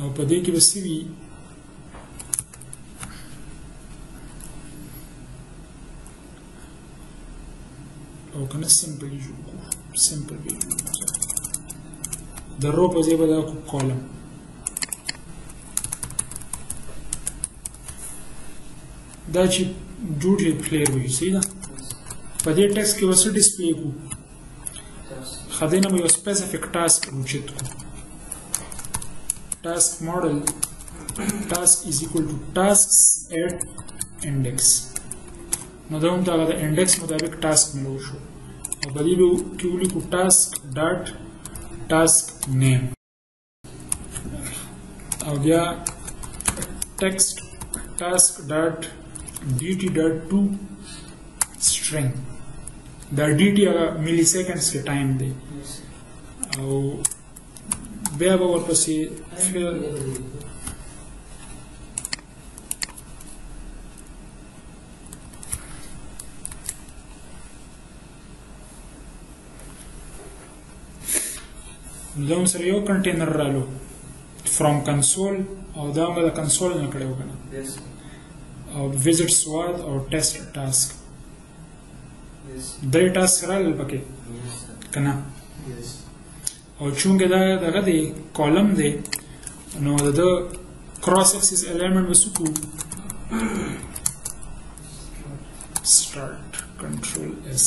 او په دې کې به څه وي او که نه سمپل یې جوړ کړو سمپل به یې جوړ کړو د رو په ځای به دا کړو کالم دا چې جوړ یې پلیر وي صحیح ده په دې ټکس کې وسه ډسپلی کوو خدای نه یو سپیسیفیک ټاسک اوچت کو ټاسک ماډل ټاسک از ایکوال ټو ټاسکس ایټ انډیکس نو دا هم دا د انډیکس مطابق ټاسک ملو شو او په دې کې ولیکو ټاسک ډاټ ټاسک نیم او بیا ټیکسټ ټاسک ډاټ ډي ټي ډاټ ټو سټرینګ دا ډي ټي هغه ملي سیکنډز کې ټایم دی او بیا به ورپسې دا هم سره یو کنټینر رالو فرام کنسول او دا هم د کنسول نه کړی وکنه او ویزټ سواد او ټیسټ ټاسک درې ټاسک رال پکې کنه او چونګه دا دغه دی کالم دی نو د کراس اکسس الیمنت وسکو start control s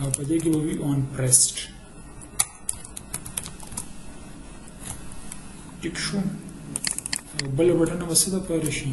او په دې کې به وي اون پریسډ ټیک شو او بل بټن به څه د پاره شي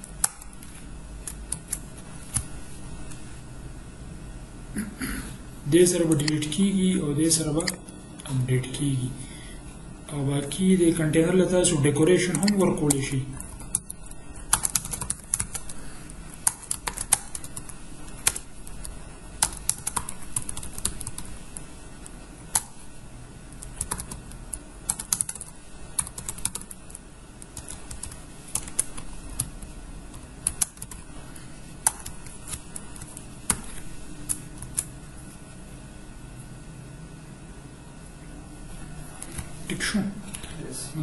دې سره به ډیلیټ کیږي او دې سره به اپډیټ کیږي او باقی د کنټینر لته سو ډیکوریشن هم ورکول شي ټیک شو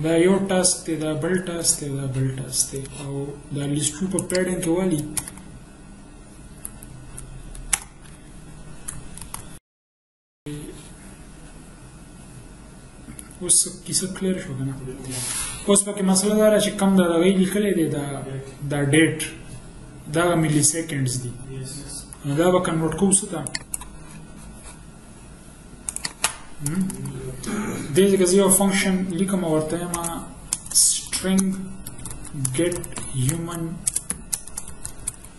دا یو ټاسک دی دا بل ټاسک دی دا بل ټاسک دی او دا لیسټو په پیډینګ کې والی اوس کیسه کلیر شو کنه اوس پکې مسله دا را چې کم دا غي لیکل دي دا دا ډیټ دا ملي سیکنډز دي نو دا به کنورټ کوو څه ته دې ځکه یو فنکشن لیکم ورته ما string get human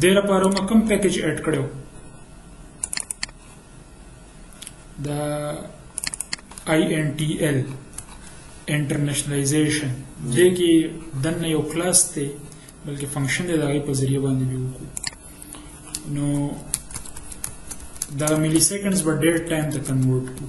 دې لپاره موږ کوم پیکج اډ کړو د آی ان ټی ایل انټرنیشنلایزیشن دې کې دنه یو کلاس ته بلکې فنکشن دی دغه په ذریعہ باندې به وکړو نو دا ملي سیکنډز به ډیر ټایم ته کنورټ کړو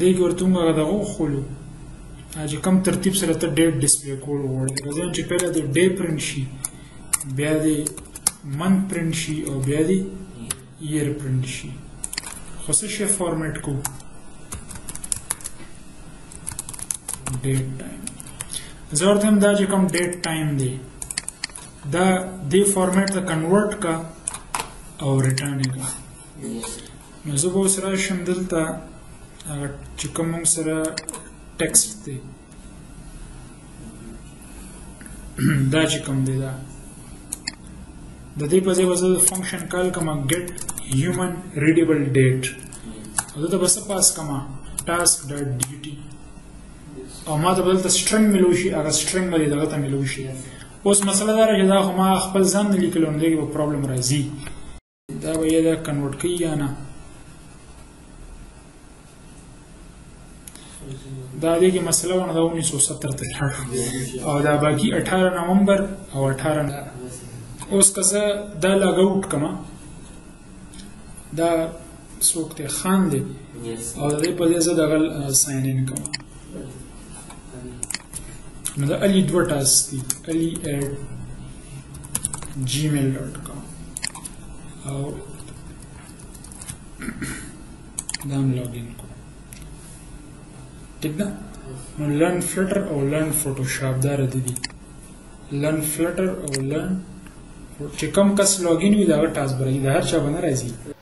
دې کې ورته موږ دغه وخولو چې کم ترتیب سره ته ډیټ ډسپلی کول غواړې لکه ځان چې پهله د ډې پرنټ شي بیا دې من پرنټ شي او بیا دې ییر پرنټ شي خو څه شی فارمیټ کو ډیټ ټایم زه ورته هم دا چې کوم ډیټ ټایم دی دا دې فارمیټ ته کنورټ کا او ریټرن یې کا نو زه به اوس راشم دلته هغه چې کوم موږ سره ټیکسټ دی دا چې کوم دی دا د دې په ځای به زه فنکشن کال کوم ګیټ هیومن ریډیبل ډیټ او دلته به څه پاس کوم ټاسک ډاټ ډي ټي او ما ته به دلته سټرنګ ملو شي هغه سټرنګ به دې دغه ته ملو شي اوس مسله دا چې دا خو ما خپل ځان نه لیکلو نو دغه پرابلم راځي دا به یې دا کنورټ کوي یا نه دا دغه مسله ونه دا 1970 ته او دا باقی 18 نومبر او 18 اوس که زه دا لاګ اوټ کما دا څوک دی خان دی او د دې په ځای زه دغه ساین ان کوم نو د علي دوه ټاس دي علي اډ جیمیل ډاټ کام او دا هم لاګین کوم ټیک ده نو لرن فلټر او لرن فوټوشاپ دا ردی دي لن فلټر او لن چې کوم کس لوګین وي دا ټاس بري دا هر چا باندې راځي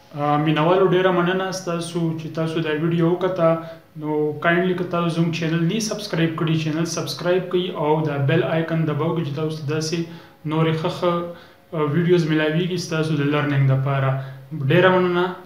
مینوالو ډیره مننه تاسو چې تاسو دا ویډیو وکړه نو کایندلی که تاسو زموږ چینل نه سبسکرایب کړی چینل سبسکرایب کړئ او دا بیل آیکن دباو چې تاسو داسې نورې خخه ویډیوز ملاویږي تاسو د لرنینګ لپاره ډیره مننه